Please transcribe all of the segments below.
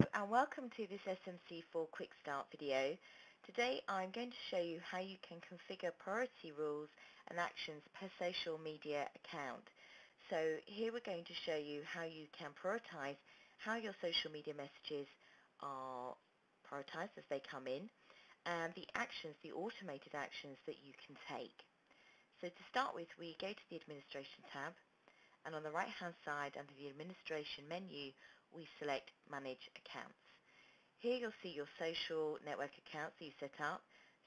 and welcome to this SMC4 Quick Start video. Today I'm going to show you how you can configure priority rules and actions per social media account. So here we're going to show you how you can prioritize how your social media messages are prioritized as they come in and the actions, the automated actions that you can take. So to start with we go to the administration tab and on the right hand side under the administration menu we select manage accounts. Here you'll see your social network accounts that you set up.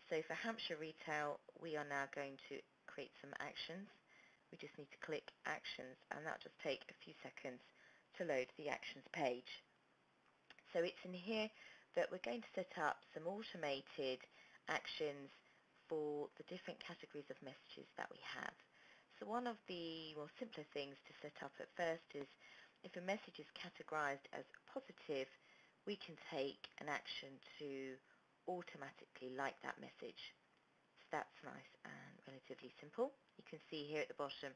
So for Hampshire Retail we are now going to create some actions. We just need to click actions and that'll just take a few seconds to load the actions page. So it's in here that we're going to set up some automated actions for the different categories of messages that we have. So one of the more simpler things to set up at first is if a message is categorized as positive, we can take an action to automatically like that message. So that's nice and relatively simple. You can see here at the bottom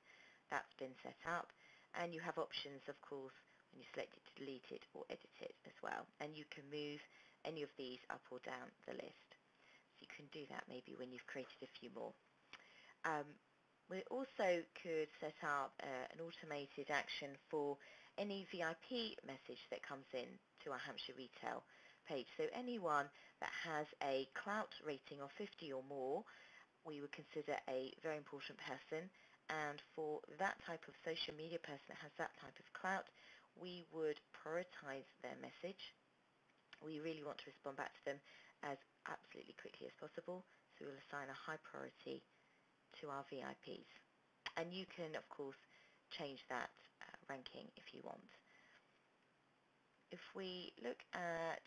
that's been set up and you have options of course when you select it to delete it or edit it as well and you can move any of these up or down the list. So you can do that maybe when you've created a few more. Um, we also could set up uh, an automated action for any VIP message that comes in to our Hampshire Retail page. So anyone that has a clout rating of 50 or more, we would consider a very important person. And for that type of social media person that has that type of clout, we would prioritize their message. We really want to respond back to them as absolutely quickly as possible, so we'll assign a high priority to our VIPs. And you can, of course, change that ranking if you want. If we look at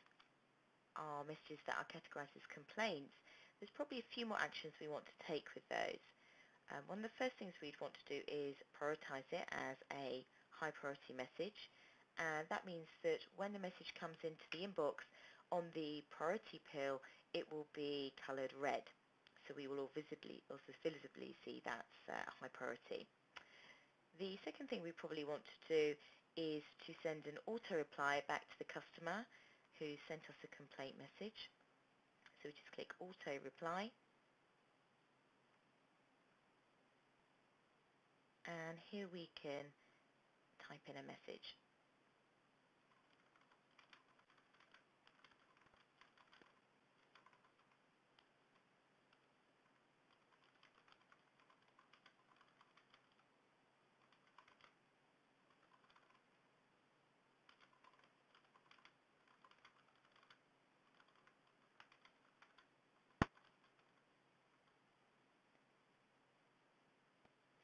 our messages that are categorized as complaints, there's probably a few more actions we want to take with those. Um, one of the first things we'd want to do is prioritize it as a high priority message and that means that when the message comes into the inbox on the priority pill it will be colored red so we will all visibly, also visibly see that's uh, high priority. The second thing we probably want to do is to send an auto reply back to the customer who sent us a complaint message. So we just click auto reply and here we can type in a message.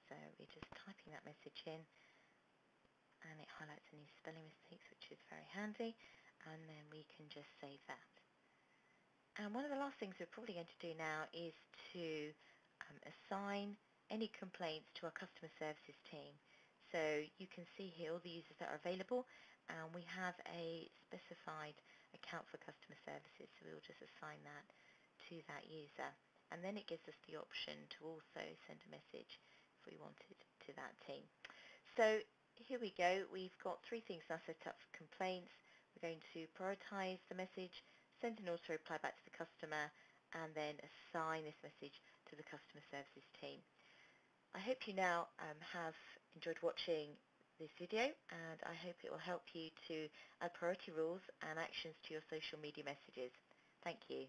So we're just typing that message in and it highlights any spelling mistakes which is very handy and then we can just save that. And one of the last things we're probably going to do now is to um, assign any complaints to our customer services team. So you can see here all the users that are available and we have a specified account for customer services so we'll just assign that to that user and then it gives us the option to also send a message if we wanted to that team. So here we go. We've got three things now set up for complaints. We're going to prioritize the message, send an auto reply back to the customer, and then assign this message to the customer services team. I hope you now um, have enjoyed watching this video and I hope it will help you to add priority rules and actions to your social media messages. Thank you.